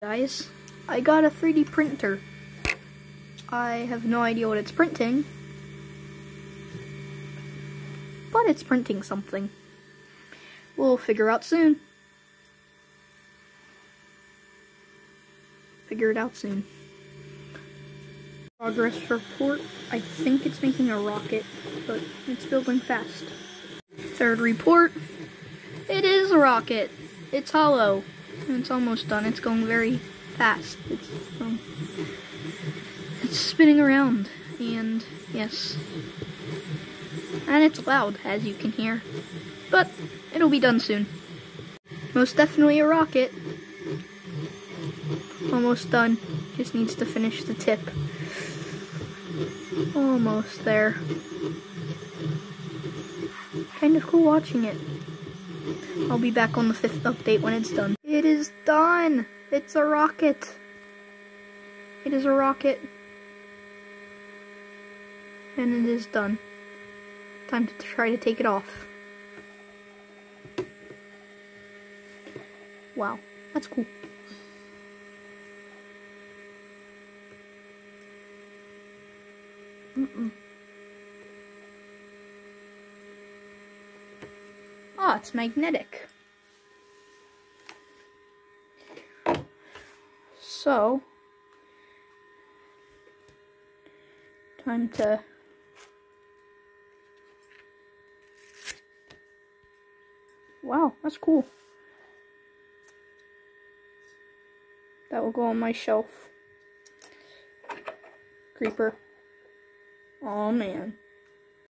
Guys, I got a 3D printer. I have no idea what it's printing, but it's printing something. We'll figure out soon. Figure it out soon. Progress report. I think it's making a rocket, but it's building fast. Third report. It is a rocket. It's hollow. It's almost done. It's going very fast. It's um, it's spinning around, and yes, and it's loud as you can hear, but it'll be done soon. Most definitely a rocket. Almost done. Just needs to finish the tip. Almost there. Kind of cool watching it. I'll be back on the fifth update when it's done. It is done! It's a rocket! It is a rocket. And it is done. Time to try to take it off. Wow, that's cool. Mm Oh, it's magnetic. So, time to Wow, that's cool. That will go on my shelf. Creeper. Oh man.